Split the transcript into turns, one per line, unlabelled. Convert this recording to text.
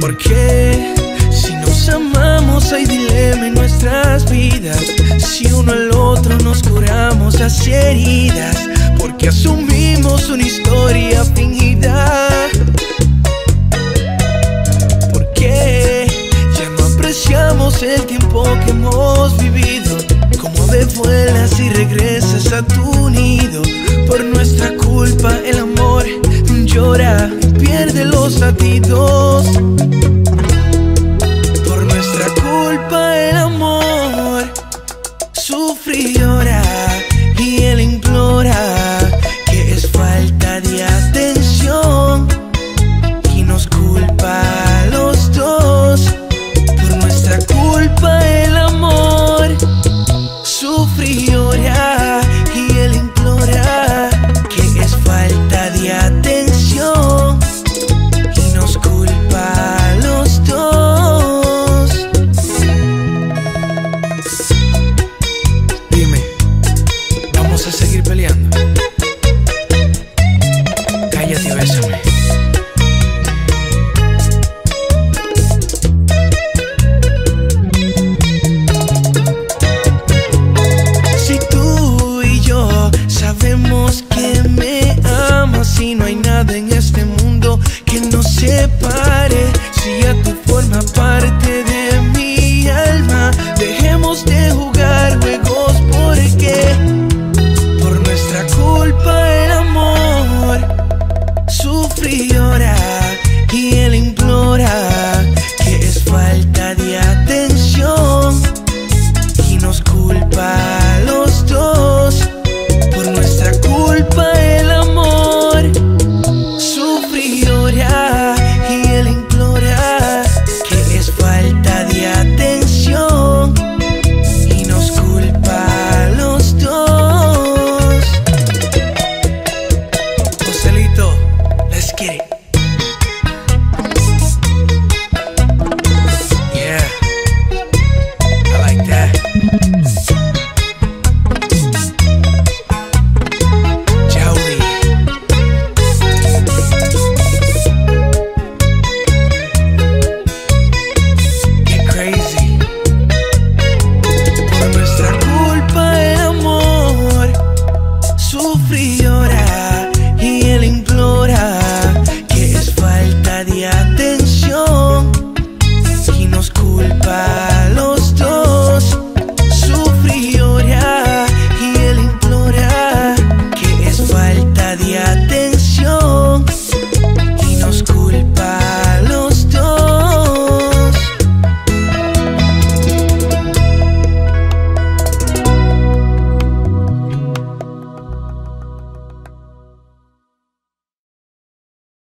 Porque si nos amamos hay dilema en nuestras vidas. Si uno al otro nos curamos las heridas. Porque asumimos una historia a tu nido. Por nuestra culpa el amor llora y pierde los latidos. a seguir peleando. Música